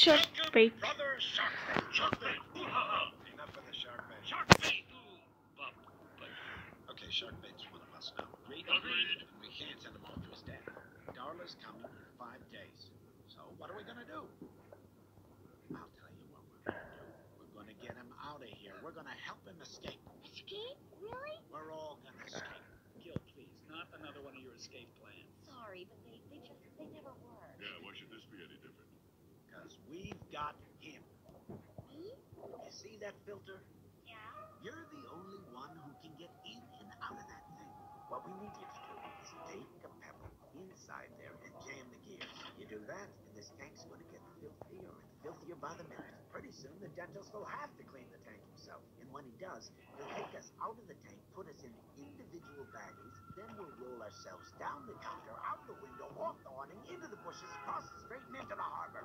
shark bait. Brother shark bait. Okay, shark bait's one of us now. agreed. We can't send him off to his dad. Darla's coming in five days. So what are we gonna do? I'll tell you what we're gonna do. We're gonna get him out of here. We're gonna help him escape. Escape? Really? We're all gonna escape. Gil, please, not another one of your escape plans. Sorry, but they, they just, they never were. Got him. Me? You see that filter? Yeah. You're the only one who can get in and out of that thing. What we need you to do is take a pebble inside there and jam the gears. You do that, and this tank's going to get filthier and filthier by the minute. Pretty soon, the dentist will have to clean the tank himself. And when he does, he'll take us out of the tank, put us in individual baggies, then we'll roll ourselves down the counter, out the window, off the awning, into the bushes, across the street, and into the harbor.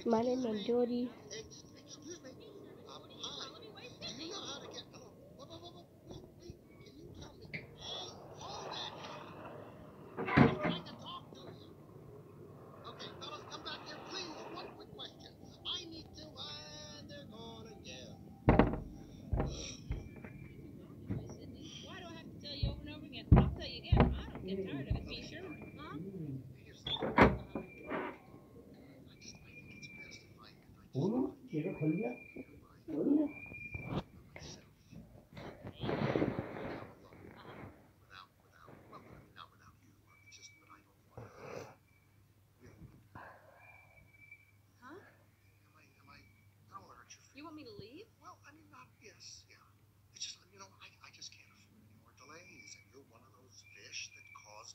again. name is Jody. tired of it. P. Sherman. Huh?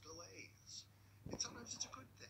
Delays. And sometimes it's a good thing.